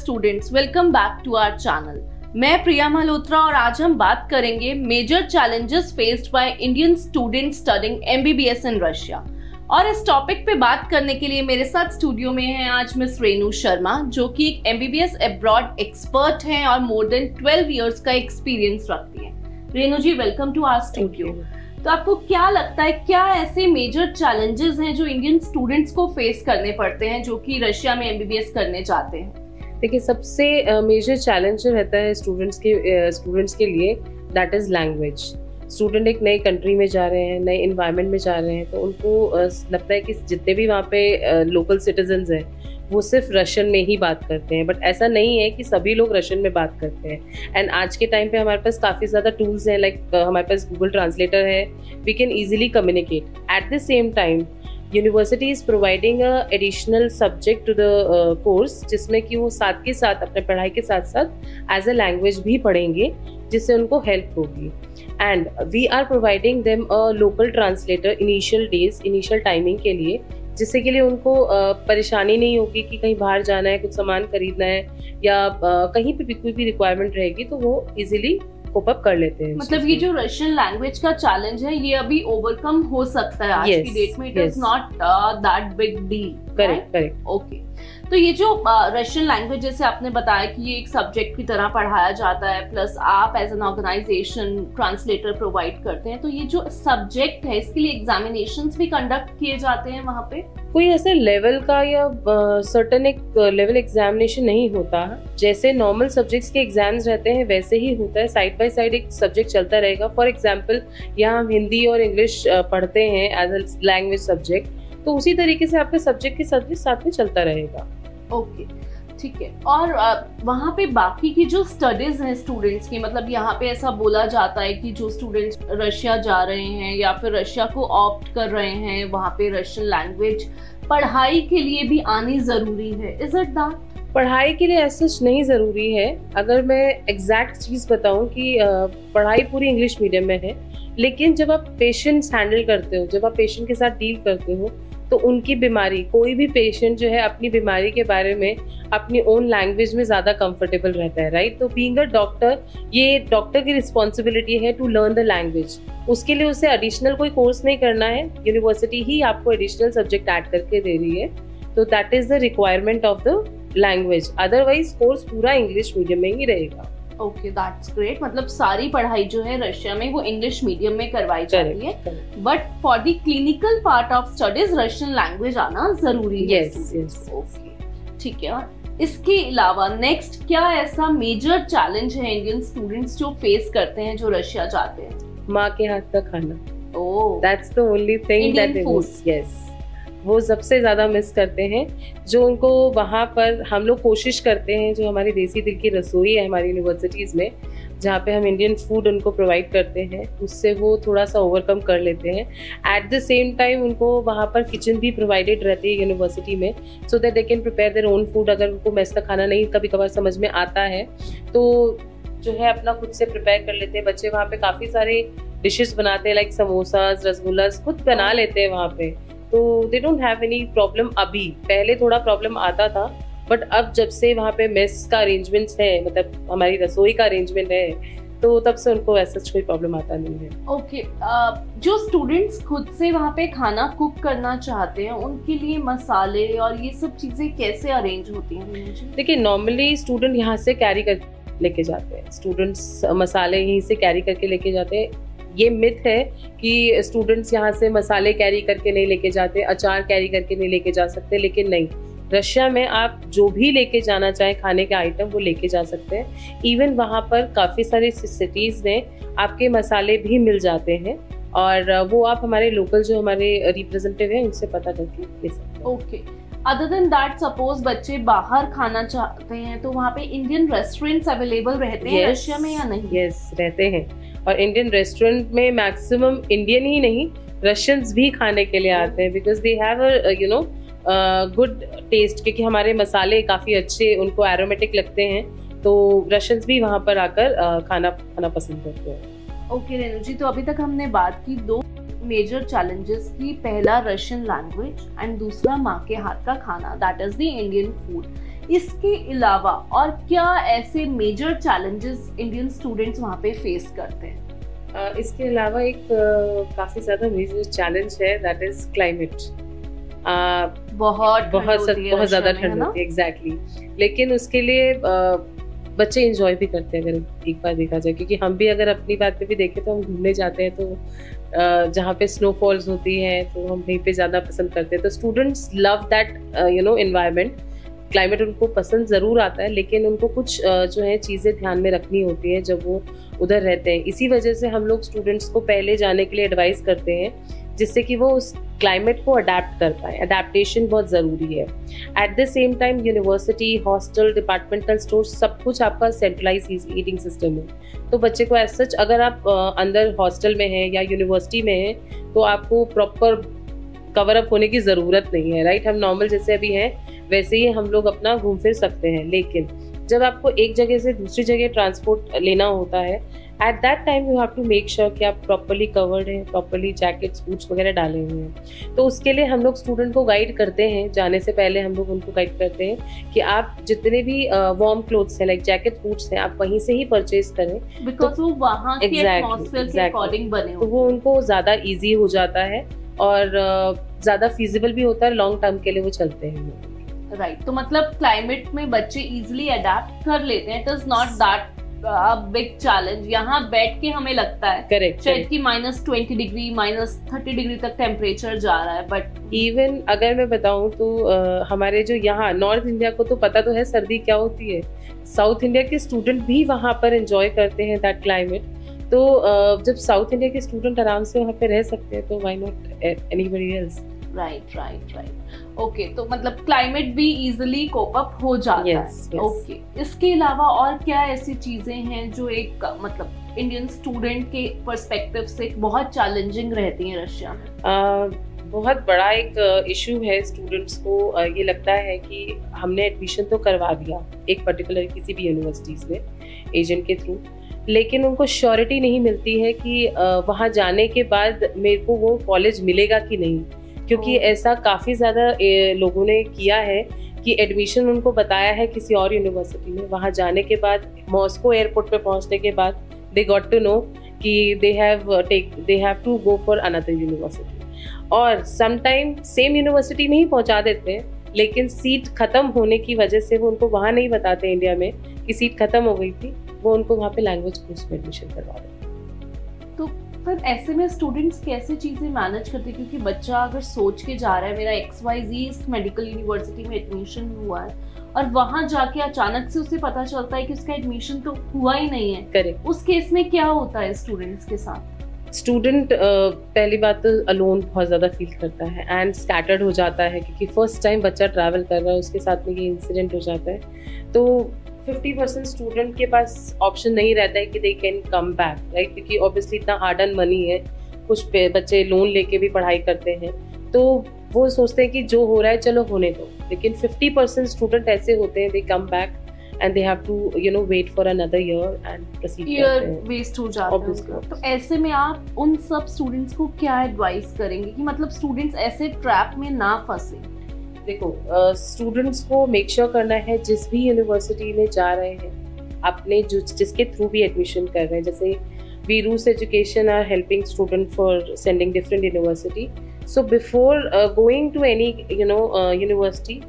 Students welcome back to our channel मैं प्रिया मल्होत्रा और आज हम बात करेंगे major challenges faced by Indian student studying MBBS in Russia और इस टॉपिक पे बात करने के लिए मेरे साथ स्टूडियो में है आज मिस रेनू शर्मा जो कि एक एमबीबीएस अब्रॉड एक्सपर्ट हैं और मोर देन 12 इयर्स का एक्सपीरियंस रखती हैं। Renu ji welcome to our studio तो आपको क्या लगता है क्या ऐसे मेजर चैलेंजेस हैं जो इंडियन स्टूडेंट्स को फेस करने पड़ते हैं जो कि रशिया में एमबीबीएस करने जाते हैं? देखिए, सबसे मेजर चैलेंज जो रहता है स्टूडेंट्स के स्टूडेंट्स के लिए दैट इज़ लैंग्वेज स्टूडेंट एक नए कंट्री में जा रहे हैं, नए इन्वायरमेंट में जा रहे हैं तो उनको लगता है कि जितने भी वहाँ पे लोकल सिटीजन हैं, वो सिर्फ़ रशियन में ही बात करते हैं. बट ऐसा नहीं है कि सभी लोग रशियन में बात करते हैं. एंड आज के टाइम पे हमारे पास काफ़ी ज़्यादा टूल्स हैं लाइक हमारे पास गूगल ट्रांसलेटर है. We can easily communicate at the same time university is providing additional subject to the course जिसमें कि वो साथ के साथ, अपने पढ़ाई के साथ साथ एज अ लैंग्वेज भी पढ़ेंगे, जिससे उनको हेल्प होगी. And we are providing them a local translator initial days initial timing के लिए, जिससे के लिए उनको परेशानी नहीं होगी कि कहीं बाहर जाना है, कुछ सामान खरीदना है, या कहीं पे भी कोई भी रिक्वायरमेंट रहेगी तो वो इजीली कोप अप कर लेते हैं मतलब ये जो रशियन लैंग्वेज का चैलेंज है ये अभी ओवरकम हो सकता है आज yes, की डेट में it is not that big deal correct correct okay तो ये जो रशियन लैंग्वेज जैसे आपने बताया कि ये एक सब्जेक्ट की तरह पढ़ाया जाता है प्लस आप as an organisation translator provide करते हैं तो ये जो सब्जेक्ट है, इसके लिए एग्जामिनेशन भी कंडक्ट किए जाते हैं वहाँ पे? कोई ऐसे लेवल का या सर्टन एक लेवल एग्जामिनेशन नहीं होता है। जैसे नॉर्मल सब्जेक्ट्स के एग्ज़ाम्स रहते हैं, वैसे ही होता है। साइड बाय साइड एक सब्जेक्ट चलता रहेगा। फॉर एग्ज़ाम्पल यहाँ हम हिंदी और इंग्लिश पढ़ते हैं एज अ लैंग्वेज सब्जेक्ट तो उसी तरीके से आपके सब्जेक्ट के सब्जेक्ट साथ में चलता रहेगा। ओके ठीक है। और वहाँ पे बाकी की जो स्टडीज़ हैं स्टूडेंट्स की मतलब यहाँ पे ऐसा बोला जाता है कि जो स्टूडेंट्स रशिया जा रहे हैं या फिर रशिया को ऑप्ट कर रहे हैं, वहाँ पे रशियन लैंग्वेज पढ़ाई के लिए भी आनी ज़रूरी है। इज़ इट दैट पढ़ाई के लिए ऐसा नहीं ज़रूरी है। अगर मैं एग्जैक्ट चीज़ बताऊँ कि पढ़ाई पूरी इंग्लिश मीडियम में है, लेकिन जब आप पेशेंट्स हैंडल करते हो, जब आप पेशेंट के साथ डील करते हो तो उनकी बीमारी, कोई भी पेशेंट जो है अपनी बीमारी के बारे में अपनी ओन लैंग्वेज में ज़्यादा कंफर्टेबल रहता है राइट तो बींग अ डॉक्टर ये डॉक्टर की रिस्पॉन्सिबिलिटी है टू लर्न द लैंग्वेज उसके लिए उसे एडिशनल कोई कोर्स नहीं करना है। यूनिवर्सिटी ही आपको एडिशनल सब्जेक्ट ऐड करके दे रही है। तो that is the requirement of the language otherwise course पूरा इंग्लिश मीडियम में ही रहेगा। ओके दैट्स ग्रेट मतलब सारी पढ़ाई जो है रशिया में वो इंग्लिश मीडियम में करवाई जाती है। But for the clinical part of studies Russian language आना ज़रूरी है। यस यस ओके ठीक है। इसके अलावा नेक्स्ट क्या ऐसा मेजर चैलेंज है इंडियन स्टूडेंट्स जो फेस करते हैं जो रशिया जाते हैं? माँ के हाथ का खाना। ओह that's the only thing that is yes वो सबसे ज़्यादा मिस करते हैं जो उनको वहाँ पर हम लोग कोशिश करते हैं जो हमारी देसी दिल की रसोई है हमारी यूनिवर्सिटीज़ में जहाँ पे हम इंडियन फ़ूड उनको प्रोवाइड करते हैं उससे वो थोड़ा सा ओवरकम कर लेते हैं। एट द सेम टाइम उनको वहाँ पर किचन भी प्रोवाइडेड रहती है यूनिवर्सिटी में so that they can prepare their own food अगर उनको मैस का खाना नहीं कभी कभार समझ में आता है तो जो है अपना खुद से प्रिपेयर कर लेते हैं। बच्चे वहाँ पे काफ़ी सारे डिशेस बनाते हैं लाइक समोसाज रसगुल्ला खुद बना लेते हैं वहाँ पे। तो they don't have any problem अभी। पहले थोड़ा प्रॉब्लम आता था बट अब जब से वहाँ पे मेस का अरेंजमेंट्स है मतलब हमारी रसोई का अरेंजमेंट है तो तब से उनको ऐसा कोई प्रॉब्लम आता नहीं है। ओके okay, uh, जो स्टूडेंट्स खुद से वहाँ पे खाना कुक करना चाहते हैं उनके लिए मसाले और ये सब चीज़ें कैसे अरेंज होती हैं देखिए नॉर्मली स्टूडेंट यहाँ से कैरी कर लेके जाते हैं। स्टूडेंट्स मसाले यहीं से कैरी करके लेके जाते हैं। ये मिथ है कि स्टूडेंट्स यहाँ से मसाले कैरी करके नहीं लेके जाते अचार कैरी करके नहीं लेके जा सकते लेकिन नहीं। रशिया में आप जो भी लेके जाना चाहें खाने के आइटम वो लेके जा सकते हैं। इवन वहाँ पर काफ़ी सारी सिटीज़ में आपके मसाले भी मिल जाते हैं और वो आप हमारे लोकल जो हमारे रिप्रेजेंटेटिव हैं उनसे पता करके ले सकते हैं। Okay other than that suppose बच्चे बाहर खाना चाहते हैं तो वहाँ पे इंडियन रेस्टोरेंट्स अवेलेबल रहते हैं yes, रशिया में या नहीं? यस yes, रहते हैं। और इंडियन रेस्टोरेंट में मैक्सिमम इंडियन ही नहीं रशियंस भी खाने के लिए आते हैं because they have you know good taste क्योंकि हमारे मसाले काफ़ी अच्छे उनको एरोमेटिक लगते हैं तो रशियंस भी वहाँ पर आकर uh, खाना खाना पसंद करते हैं। ओके रेनू जी तो अभी तक हमने बात की दो मेजर चैलेंजेस की पहला रशियन लैंग्वेज एंड दूसरा माँ के हाथ का खाना that is the Indian food इसके अलावा और क्या ऐसे मेजर चैलेंजेस इंडियन स्टूडेंट्स वहाँ पे फेस करते हैं? Uh, इसके अलावा एक uh, काफ़ी ज़्यादा मेजर चैलेंज है दैट इज़ क्लाइमेट बहुत बहुत बहुत ज़्यादा ठंड होती है एग्जैक्टली exactly. लेकिन उसके लिए uh, बच्चे इंजॉय भी करते हैं अगर एक बार देखा जाए क्योंकि हम भी अगर अपनी बात पे भी देखें तो हम घूमने जाते हैं तो जहाँ पे स्नोफॉल्स होती हैं तो हम वहीं पे ज़्यादा पसंद करते हैं। तो students love that you know environment climate उनको पसंद ज़रूर आता है, लेकिन उनको कुछ जो है चीज़ें ध्यान में रखनी होती है जब वो उधर रहते हैं। इसी वजह से हम लोग स्टूडेंट्स को पहले जाने के लिए एडवाइस करते हैं, जिससे कि वो उस क्लाइमेट को अडेप्ट कर पाए। अडेप्टेशन बहुत ज़रूरी है। At the same time university hostel departmental store सब कुछ आपका सेंट्रलाइज ईटिंग सिस्टम है। तो बच्चे को एज सच अगर आप अंदर हॉस्टल में हैं या यूनिवर्सिटी में हैं तो आपको प्रॉपर कवर अप होने की ज़रूरत नहीं है राइट हम नॉर्मल जैसे अभी हैं वैसे ही हम लोग अपना घूम फिर सकते हैं। लेकिन जब आपको एक जगह से दूसरी जगह ट्रांसपोर्ट लेना होता है at that time you have to make sure कि आप प्रॉपरली कवर्ड हैं प्रॉपरली जैकेट्स बूट्स वगैरह डाले हुए हैं। तो उसके लिए हम लोग स्टूडेंट को गाइड करते हैं जाने से पहले हम लोग उनको गाइड करते हैं कि आप जितने भी वार्म क्लोथ्स हैं लाइक जैकेट बूट्स हैं आप वहीं से ही परचेज करें। बिकॉज़ तो, वो वहाँ exactly, exactly. बने तो वो उनको ज़्यादा ईजी हो जाता है। और ज़्यादा फीजिबल भी होता है लॉन्ग टर्म के लिए वो चलते हैं राइट right. तो मतलब क्लाइमेट में बच्चे इजिली अडेप्ट कर लेते हैं. It is not that big challenge यहाँ बैठ के हमें लगता है करेक्ट शायद कि minus twenty degree minus thirty degree तक टेम्परेचर जा रहा है बट इवन अगर मैं बताऊँ तो uh, हमारे जो यहाँ नॉर्थ इंडिया को तो पता तो है सर्दी क्या होती है। साउथ इंडिया के स्टूडेंट भी वहाँ पर एंजॉय करते हैं दैट क्लाइमेट तो जब साउथ इंडिया के स्टूडेंट आराम से वहाँ पे रह सकते हैं तो why not any else right right right okay तो मतलब क्लाइमेट भी इजिली कोप अप हो जाता yes, है। Okay yes. okay. इसके अलावा और क्या ऐसी चीज़ें हैं जो एक मतलब इंडियन स्टूडेंट के परस्पेक्टिव से बहुत चैलेंजिंग रहती हैं रशिया में? uh, बहुत बड़ा एक इशू है स्टूडेंट्स को। ये लगता है कि हमने एडमिशन तो करवा दिया एक पर्टिकुलर किसी भी यूनिवर्सिटीज़ में एजेंट के थ्रू लेकिन उनको श्योरिटी नहीं मिलती है कि वहाँ जाने के बाद मेरे को वो कॉलेज मिलेगा कि नहीं। क्योंकि ऐसा काफ़ी ज़्यादा लोगों ने किया है कि एडमिशन उनको बताया है किसी और यूनिवर्सिटी में वहाँ जाने के बाद मॉस्को एयरपोर्ट पे पहुँचने के बाद दे गॉट टू नो कि they have take they have to go for another university और समटाइम सेम यूनिवर्सिटी में ही पहुँचा देते हैं लेकिन सीट ख़त्म होने की वजह से वो उनको वहाँ नहीं बताते इंडिया में कि सीट ख़त्म हो गई थी। वो उनको वहाँ पे लैंग्वेज कोर्स में एडमिशन करवा देते पर ऐसे में स्टूडेंट्स कैसे चीज़ें मैनेज करते क्योंकि बच्चा अगर सोच के जा रहा है मेरा एक्स वाई जी इस मेडिकल यूनिवर्सिटी में एडमिशन हुआ है और वहाँ जाके अचानक से उसे पता चलता है कि उसका एडमिशन तो हुआ ही नहीं है करेक्ट उस केस में क्या होता है स्टूडेंट्स के साथ? स्टूडेंट uh, पहली बात तो अलोन बहुत ज़्यादा फील करता है एंड स्कैटर्ड हो जाता है क्योंकि फ़र्स्ट टाइम बच्चा ट्रैवल कर रहा है उसके साथ में ये इंसिडेंट हो जाता है। तो फिफ्टी परसेंट स्टूडेंट के पास ऑप्शन नहीं रहता है कि they can come back right क्योंकि ऑब्वियसली इतना हार्ड एंड मनी है कुछ बच्चे लोन लेके भी पढ़ाई करते हैं तो वो सोचते हैं कि जो हो रहा है चलो होने दो। लेकिन फिफ्टी परसेंट स्टूडेंट ऐसे होते हैं they come back and they have to you know wait for another year and proceed year waste हो। जाता है तो ऐसे में आप उन सब स्टूडेंट्स को क्या एडवाइस करेंगे कि मतलब स्टूडेंट्स ऐसे ट्रैप में ना फंसे? देखो स्टूडेंट्स को मेक श्योर sure करना है, जिस भी यूनिवर्सिटी में जा रहे हैं, अपने जो, जिसके थ्रू भी एडमिशन कर रहे हैं, जैसे we Rus education are helping student for sending different university so before going to any you know university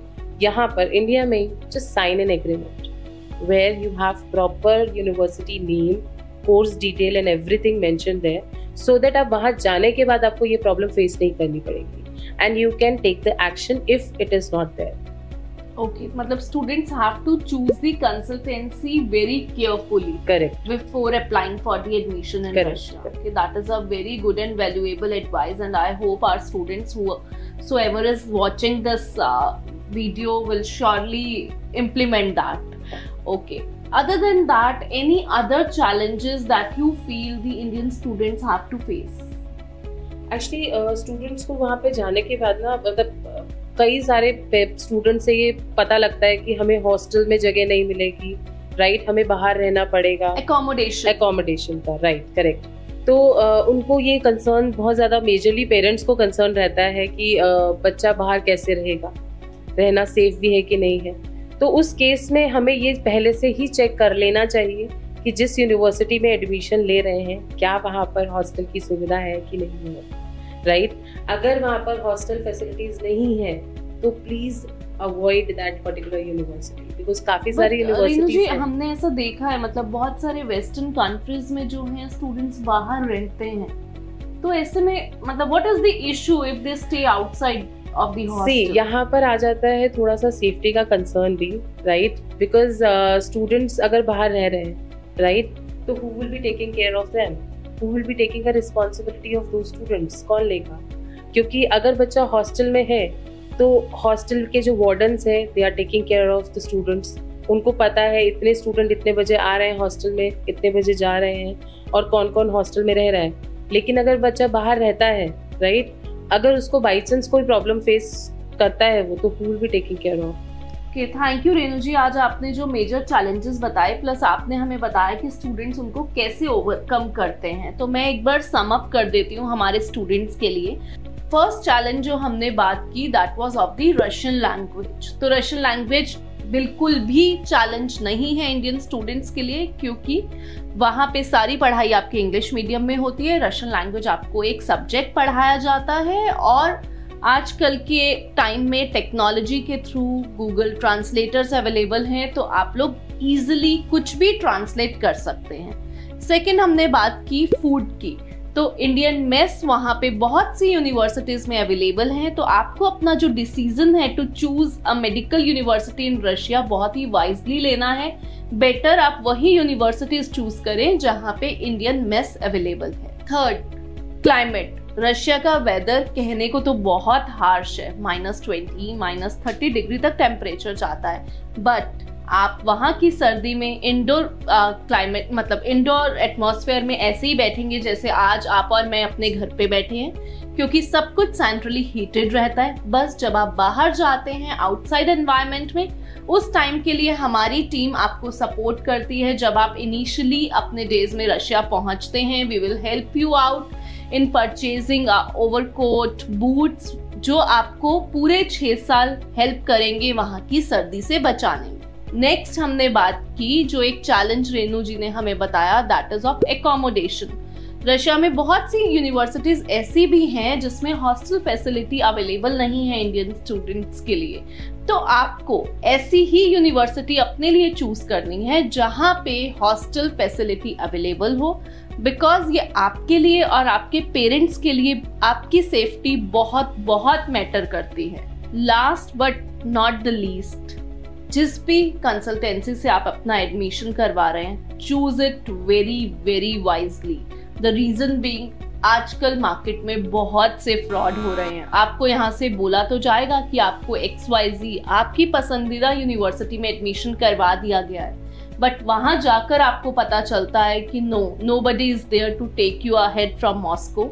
यहाँ पर इंडिया में just sign an agreement where you have proper university name course detail and everything mention there so that आप वहाँ जाने के बाद आपको ये प्रॉब्लम फेस नहीं करनी पड़ेगी। And you can take the action if it is not there. Okay matlab students have to choose the consultancy very carefully correct. before applying for the admission in correct. russia. Okay that is a very good and valuable advice and i hope our students who whoever is watching this uh, video will surely implement that. Okay other than that any other challenges that you feel the indian students have to face actually students uh, को वहाँ पे जाने के बाद ना मतलब कई सारे स्टूडेंट से ये पता लगता है कि हमें हॉस्टल में जगह नहीं मिलेगी राइट right? हमें बाहर रहना पड़ेगा। एकोमोडेशन एकोमोडेशन का राइट right, करेक्ट तो uh, उनको ये कंसर्न बहुत ज़्यादा मेजरली पेरेंट्स को कंसर्न रहता है कि uh, बच्चा बाहर कैसे रहेगा? रहना सेफ़ भी है कि नहीं है? तो उस केस में हमें ये पहले से ही चेक कर लेना चाहिए कि जिस यूनिवर्सिटी में एडमिशन ले रहे हैं क्या वहाँ पर हॉस्टल की सुविधा है कि नहीं है? Right right? अगर वहाँ पर हॉस्टल फैसिलिटीज़ नहीं है तो please avoid that particular university because काफ़ी सारी यूनिवर्सिटी हमने ऐसा देखा है मतलब बहुत सारे वेस्टर्न कंट्रीज़ में जो है स्टूडेंट्स बाहर रहते हैं। तो ऐसे में मतलब what is the issue if they stay outside of the hostel यहाँ पर आ जाता है थोड़ा सा सेफ्टी का कंसर्न भी राइट बिकॉज़ स्टूडेंट्स अगर बाहर रह रहे हैं राइट तो who will be taking care of them will be taking a responsibility of those students कौन लेगा? क्योंकि अगर बच्चा हॉस्टल में है तो हॉस्टल के जो वार्डन्स है they are taking care of the students उनको पता है इतने स्टूडेंट इतने बजे आ रहे हैं हॉस्टल में, इतने बजे जा रहे हैं और कौन कौन हॉस्टल में रह रहा है। लेकिन अगर बच्चा बाहर रहता है राइट अगर उसको बाई चांस कोई प्रॉब्लम फेस करता है वो तो who will be taking care of okay thank you Renu ji आज आपने जो मेजर चैलेंजेस बताए प्लस आपने हमें बताया कि स्टूडेंट्स उनको कैसे ओवरकम करते हैं। तो मैं एक बार सम अप कर देती हूँ हमारे स्टूडेंट्स के लिए। फ़र्स्ट चैलेंज जो हमने बात की that was of the Russian language तो रशियन लैंग्वेज बिल्कुल भी चैलेंज नहीं है इंडियन स्टूडेंट्स के लिए, क्योंकि वहाँ पे सारी पढ़ाई आपके इंग्लिश मीडियम में होती है। रशियन लैंग्वेज आपको एक सब्जेक्ट पढ़ाया जाता है और आजकल के टाइम में टेक्नोलॉजी के थ्रू गूगल ट्रांसलेटर्स अवेलेबल हैं तो आप लोग इजीली कुछ भी ट्रांसलेट कर सकते हैं। सेकंड हमने बात की फ़ूड की। तो इंडियन मेस वहाँ पे बहुत सी यूनिवर्सिटीज में अवेलेबल हैं तो आपको अपना जो डिसीज़न है to choose a medical university in Russia बहुत ही वाइजली लेना है। बेटर आप वही यूनिवर्सिटीज चूज़ करें जहाँ पे इंडियन मेस अवेलेबल है। थर्ड क्लाइमेट रशिया का वेदर कहने को तो बहुत हार्श है। Minus twenty minus thirty degree तक टेम्परेचर जाता है। बट आप वहाँ की सर्दी में इंडोर क्लाइमेट मतलब इंडोर एटमॉस्फेयर में ऐसे ही बैठेंगे जैसे आज आप और मैं अपने घर पे बैठे हैं, क्योंकि सब कुछ सेंट्रली हीटेड रहता है। बस जब आप बाहर जाते हैं आउटसाइड एनवायरनमेंट में, उस टाइम के लिए हमारी टीम आपको सपोर्ट करती है। जब आप इनिशियली अपने डेज़ में रशिया पहुँचते हैं we will help you out in purchasing overcoat boots जो आपको पूरे छह साल हेल्प करेंगे वहाँ की सर्दी से बचाने में। नेक्स्ट हमने बात की जो एक चैलेंज रेनू जी ने हमें बताया that is of accommodation Russia में बहुत सी यूनिवर्सिटीज ऐसी भी हैं जिसमें हॉस्टल फैसिलिटी अवेलेबल नहीं है इंडियन स्टूडेंट्स के लिए। तो आपको ऐसी ही यूनिवर्सिटी अपने लिए चूज़ करनी है जहाँ पे हॉस्टल फैसिलिटी अवेलेबल हो। बिकॉज़ ये आपके लिए और आपके पेरेंट्स के लिए आपकी सेफ्टी बहुत बहुत मैटर करती है। Last but not the least जिस भी कंसल्टेंसी से आप अपना एडमिशन करवा रहे हैं choose it very very wisely the reason being आजकल मार्केट में बहुत से फ्रॉड हो रहे हैं। आपको यहाँ से बोला तो जाएगा कि आपको एक्स वाई जी आपकी पसंदीदा यूनिवर्सिटी में एडमिशन करवा दिया गया है। बट वहाँ जाकर आपको पता चलता है कि no nobody is there to take you ahead from Moscow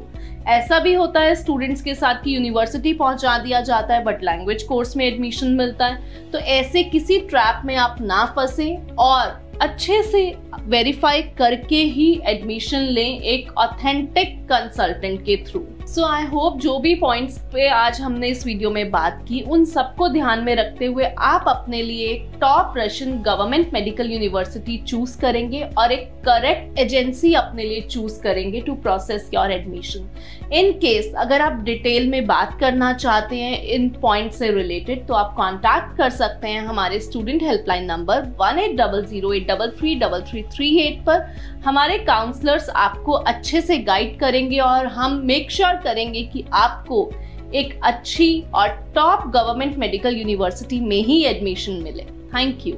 ऐसा भी होता है स्टूडेंट्स के साथ कि यूनिवर्सिटी पहुँचा दिया जाता है बट लैंग्वेज कोर्स में एडमिशन मिलता है. तो ऐसे किसी ट्रैप में आप ना फंसे और अच्छे से वेरीफाई करके ही एडमिशन लें एक ऑथेंटिक कंसल्टेंट के थ्रू सो आई होप जो भी पॉइंट्स पे आज हमने इस वीडियो में बात की, उन सबको ध्यान में रखते हुए आप अपने लिए एक top Russian government medical university choose करेंगे और एक करेक्ट एजेंसी अपने लिए चूज़ करेंगे to process your admission in case अगर आप डिटेल में बात करना चाहते हैं, इन पॉइंट से रिलेटेड तो आप कॉन्टैक्ट कर सकते हैं हमारे student helpline number one eight double zero eight double three double three three eight पर। हमारे काउंसलर्स आपको अच्छे से गाइड करेंगे और हम मेक श्योर करेंगे कि आपको एक अच्छी और टॉप गवर्नमेंट मेडिकल यूनिवर्सिटी में ही एडमिशन मिले। Thank you